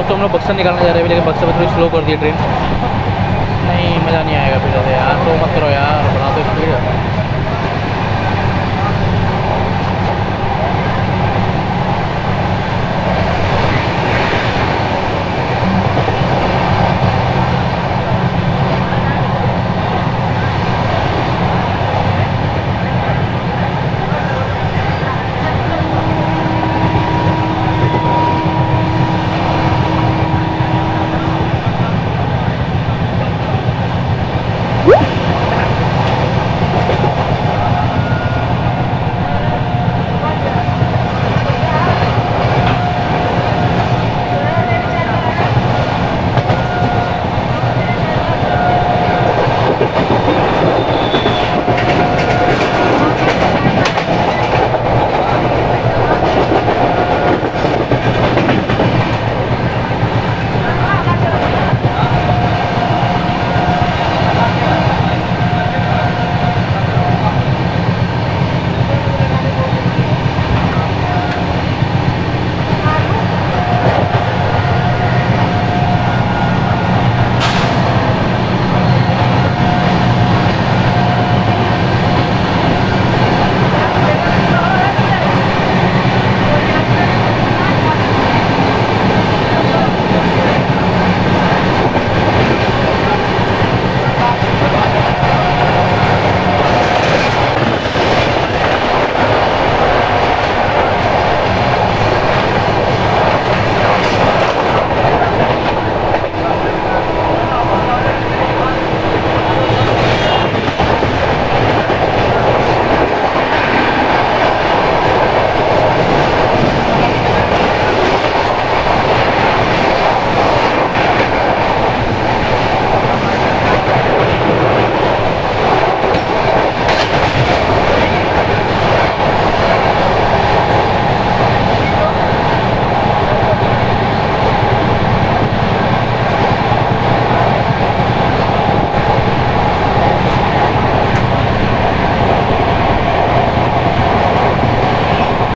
दोस्तों हम लोग बक्सर निकालने जा रहे हैं लेकिन बक्सर में थोड़ी स्लो कर दी ट्रेन